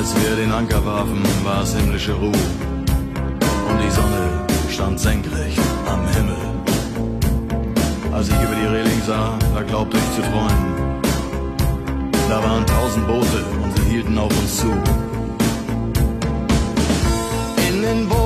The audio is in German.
Als wir den Anker warfen, war es himmlische Ruhe. Und die Sonne stand senkrecht am Himmel. Als ich über die Reling sah, da glaubte ich zu träumen. Da waren tausend Boote und sie hielten auf uns zu. In den Wolken